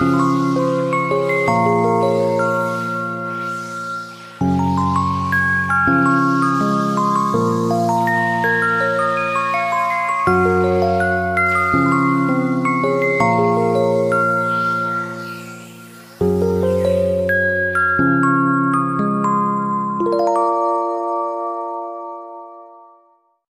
Música